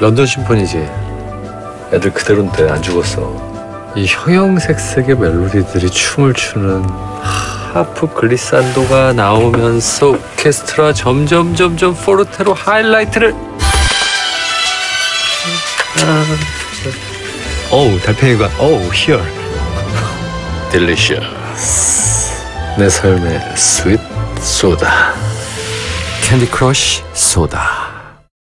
런던 심포니지. 애들 그대로인데 안 죽었어. 이 형형색색의 멜로디들이 춤을 추는 하프 글리산도가 나오면서 오케스트라 점점 점점 포르테로 하이라이트를. 어우 달팽이가 어우 히얼. 딜리셔스. 내 삶의 스윗 소다. 캔디 크러쉬 소다.